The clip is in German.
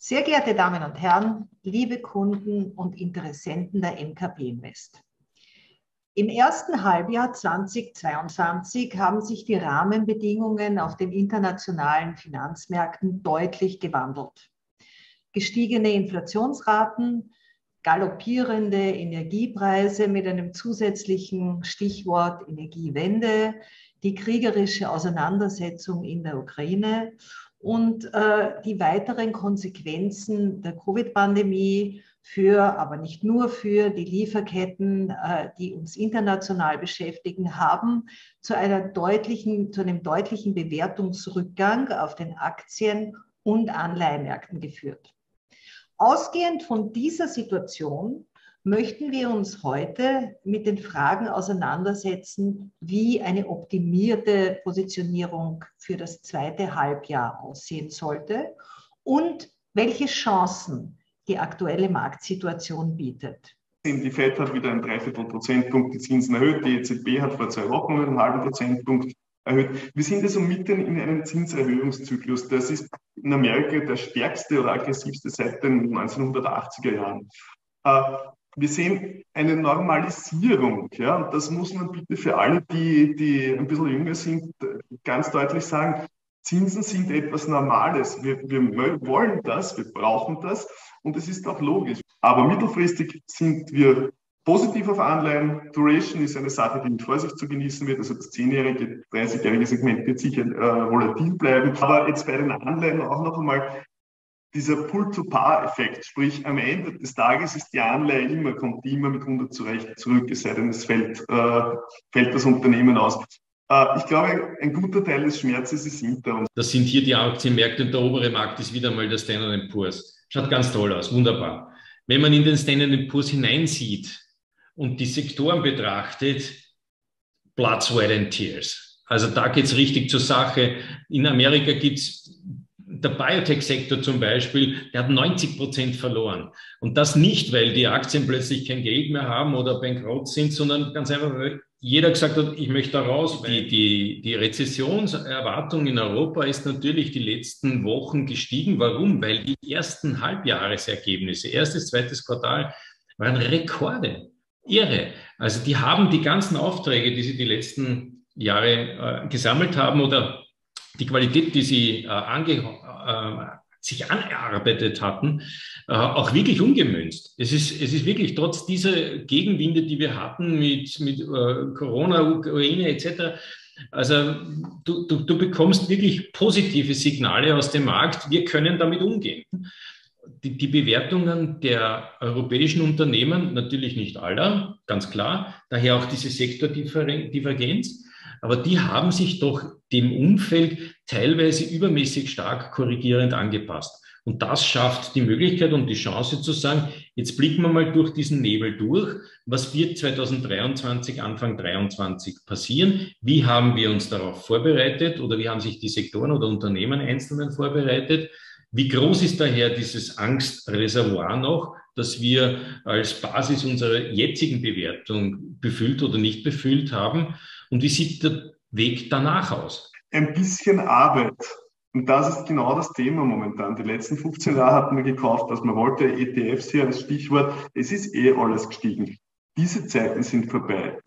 Sehr geehrte Damen und Herren, liebe Kunden und Interessenten der MKP Invest. Im ersten Halbjahr 2022 haben sich die Rahmenbedingungen auf den internationalen Finanzmärkten deutlich gewandelt. Gestiegene Inflationsraten, galoppierende Energiepreise mit einem zusätzlichen Stichwort Energiewende, die kriegerische Auseinandersetzung in der Ukraine und äh, die weiteren Konsequenzen der Covid-Pandemie für, aber nicht nur für die Lieferketten, äh, die uns international beschäftigen, haben zu, einer deutlichen, zu einem deutlichen Bewertungsrückgang auf den Aktien- und Anleihmärkten geführt. Ausgehend von dieser Situation möchten wir uns heute mit den Fragen auseinandersetzen, wie eine optimierte Positionierung für das zweite Halbjahr aussehen sollte und welche Chancen die aktuelle Marktsituation bietet. Die FED hat wieder einen Dreiviertel Prozentpunkt die Zinsen erhöht, die EZB hat vor zwei Wochen einen halben Prozentpunkt erhöht. Wir sind also mitten in einem Zinserhöhungszyklus. Das ist in Amerika der stärkste oder aggressivste seit den 1980er Jahren. Wir sehen eine Normalisierung. Ja, und das muss man bitte für alle, die, die ein bisschen jünger sind, ganz deutlich sagen. Zinsen sind etwas Normales. Wir, wir wollen das, wir brauchen das und es ist auch logisch. Aber mittelfristig sind wir positiv auf Anleihen. Duration ist eine Sache, die mit Vorsicht zu genießen wird. Also das 10-jährige, 30-jährige Segment wird sicher äh, volatil bleiben. Aber jetzt bei den Anleihen auch noch einmal, dieser Pull-to-Par-Effekt, sprich am Ende des Tages ist die Anleihe immer, kommt die immer mit 100 zurecht zurück, es sei denn, es fällt, äh, fällt das Unternehmen aus. Äh, ich glaube, ein guter Teil des Schmerzes ist hinter uns. Das sind hier die Aktienmärkte und der obere Markt ist wieder mal der Standard Poor's. Schaut ganz toll aus, wunderbar. Wenn man in den Standard Poor's hineinsieht und die Sektoren betrachtet, Blood, Sweat and Tears. Also da geht es richtig zur Sache. In Amerika gibt es der Biotech-Sektor zum Beispiel, der hat 90 Prozent verloren. Und das nicht, weil die Aktien plötzlich kein Geld mehr haben oder bankrott sind, sondern ganz einfach, weil jeder gesagt hat, ich möchte da raus. Die, die, die Rezessionserwartung in Europa ist natürlich die letzten Wochen gestiegen. Warum? Weil die ersten Halbjahresergebnisse, erstes, zweites Quartal, waren Rekorde. Irre. Also die haben die ganzen Aufträge, die sie die letzten Jahre äh, gesammelt haben oder die Qualität, die sie äh, ange, äh, sich anerarbeitet hatten, äh, auch wirklich umgemünzt. Es ist, es ist wirklich trotz dieser Gegenwinde, die wir hatten mit, mit äh, Corona, Ukraine etc., also du, du, du bekommst wirklich positive Signale aus dem Markt. Wir können damit umgehen. Die, die, Bewertungen der europäischen Unternehmen, natürlich nicht aller, ganz klar, daher auch diese Sektordivergenz, aber die haben sich doch dem Umfeld teilweise übermäßig stark korrigierend angepasst. Und das schafft die Möglichkeit und die Chance zu sagen, jetzt blicken wir mal durch diesen Nebel durch. Was wird 2023, Anfang 2023 passieren? Wie haben wir uns darauf vorbereitet oder wie haben sich die Sektoren oder Unternehmen einzelnen vorbereitet? Wie groß ist daher dieses Angstreservoir noch, das wir als Basis unserer jetzigen Bewertung befüllt oder nicht befüllt haben? Und wie sieht der Weg danach aus? Ein bisschen Arbeit. Und das ist genau das Thema momentan. Die letzten 15 Jahre hatten wir gekauft, was man wollte, ETFs hier als Stichwort. Es ist eh alles gestiegen. Diese Zeiten sind vorbei.